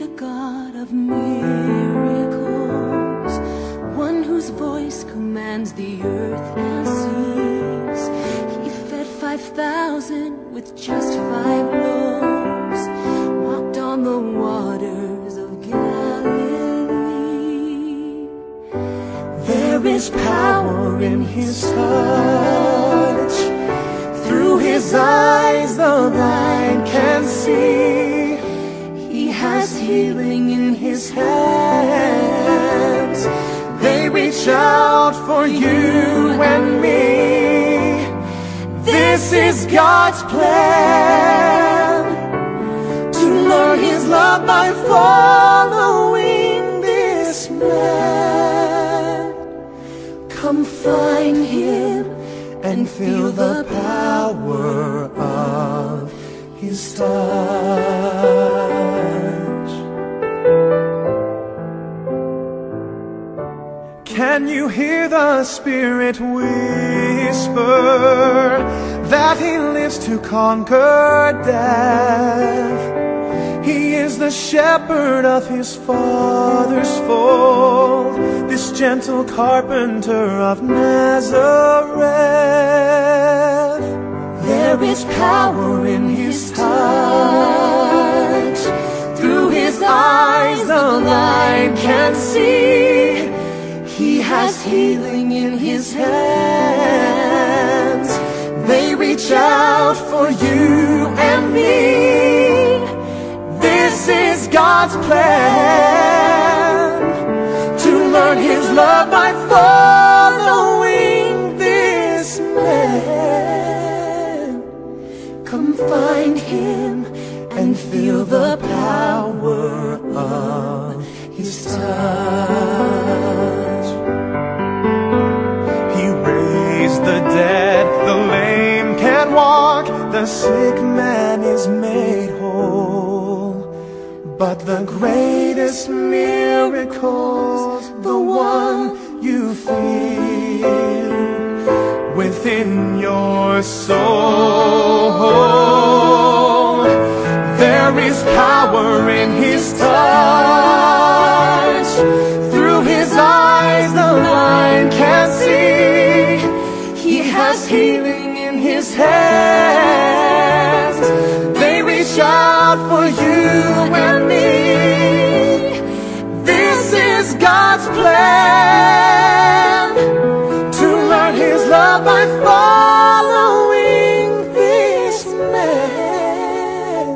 of miracles, one whose voice commands the earth and seas. He fed 5,000 with just five loaves, walked on the waters of Galilee. There is power in his touch. Through his eyes the blind can see. Has healing in his hands. They reach out for you and me. This is God's plan to learn his love by following this man. Come find him and feel the power of his touch. Can you hear the Spirit whisper that He lives to conquer death? He is the shepherd of His Father's fold, this gentle carpenter of Nazareth. There is power in His touch. Through His eyes, the blind can see. Has healing in his hands. They reach out for you and me. This is God's plan to learn his love by following this man. Come find him and feel the power of his touch. The sick man is made whole. But the greatest miracle, the one you feel within your soul. There is power in his touch. Through his eyes, the blind can see. He has healing in his hands. For you and me. This is God's plan to learn his love by following this man.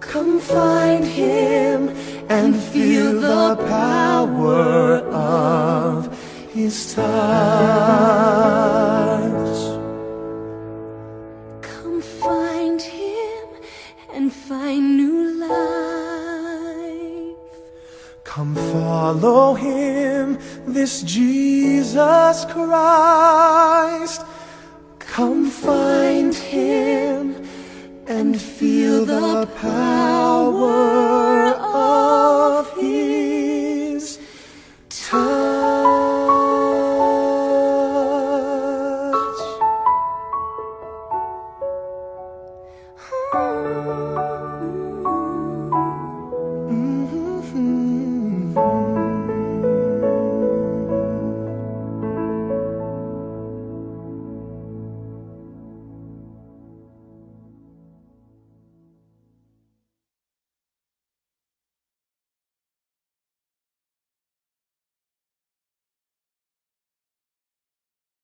Come find him and feel the power of his touch. Come find find new life. Come follow him, this Jesus Christ. Come find him and feel the power